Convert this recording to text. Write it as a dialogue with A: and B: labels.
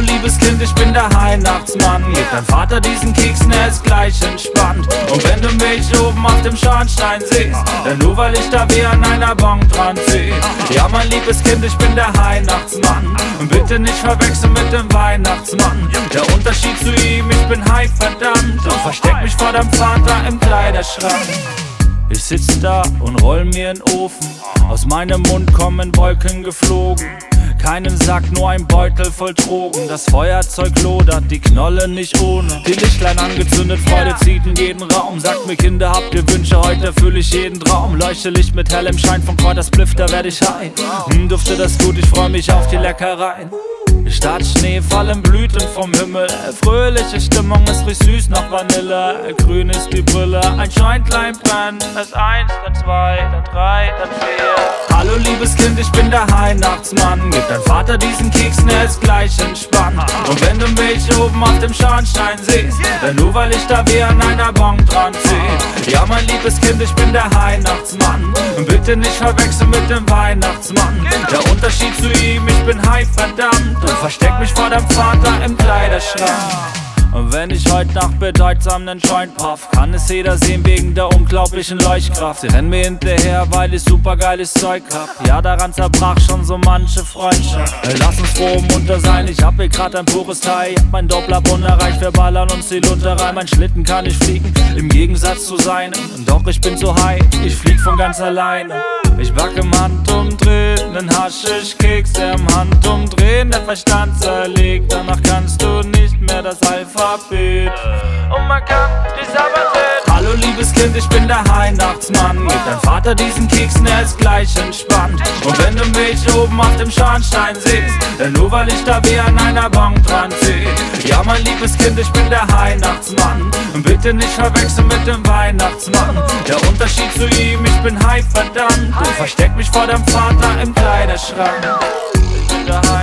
A: liebes Kind, ich bin der Weihnachtsmann. Gib dein Vater diesen Keksen, er ist gleich entspannt. Und wenn du mich oben auf dem Schornstein siehst, dann nur weil ich da wie an einer Bank dran zieh. Ja, mein liebes Kind, ich bin der Weihnachtsmann. Und bitte nicht verwechseln mit dem Weihnachtsmann. Der Unterschied zu ihm, ich bin high verdammt. Und versteck mich vor deinem Vater im Kleiderschrank. Ich sitz da und roll mir in Ofen. Aus meinem Mund kommen Wolken geflogen. Keinen Sack, nur ein Beutel voll Drogen. Das Feuerzeug lodert, die Knolle nicht ohne. Die Lichtlein angezündet, Freude zieht in jeden Raum. Sagt mir, Kinder, habt ihr Wünsche? Heute erfülle ich jeden Traum. Leuchte Licht mit hellem Schein von Kräuterspliff, da werd ich high. Hm, dufte das gut, ich freu mich auf die Leckereien. Statt Schnee fallen Blüten vom Himmel. Fröhliche Stimmung, es riecht süß nach Vanille. Grün ist die Brille, ein Scheintlein brennt. Es eins, dann zwei, dann drei, dann vier. Hallo liebes Kind, ich bin der Weihnachtsmann. Gib dein Vater diesen Keksen, er ist gleich entspannt. Und wenn du mich oben auf dem Schornstein siehst, dann nur weil ich da wie an einer Bank dran zieh. Ja, mein liebes Kind, ich bin der Weihnachtsmann. Und bitte nicht verwechseln mit dem Weihnachtsmann. Der Unterschied zu ihm, bin high verdammt. Und versteck mich vor deinem Vater im Kleiderschrank. Und wenn ich heute Nacht bedeutsam nen Joint puff, kann es jeder sehen wegen der unglaublichen Leuchtkraft. Sie rennen mir hinterher, weil ich supergeiles Zeug hab. Ja, daran zerbrach schon so manche Freundschaft. Lass uns froh munter sein, ich hab hier grad ein pures Teil. Hab mein Doppler unerreicht, wir ballern uns die Lunte rein. Mein Schlitten kann nicht fliegen, im Gegensatz zu seinem. Doch ich bin so high, ich flieg von ganz alleine. Ich back im Handumdrehen, nen Haschischkeks, der im Handumdrehen der Verstand zerlegt. Danach kannst du nicht mehr das Alphabet. Und man kann dich sabotieren. Hallo liebes Kind, ich bin der Weihnachtsmann. Gib dein Vater diesen Keksen, er ist gleich entspannt. Und wenn du mich oben auf dem Schornstein siehst, dann nur weil ich da wie an einer Bank dran zieh. Ja, mein liebes Kind, ich bin der Weihnachtsmann. Und bitte nicht verwechseln mit dem Weihnachtsmann. Der Unterschied zu ihm, ich bin high verdammt. Versteck mich vor deinem Vater im Kleiderschrank. Ich bin der.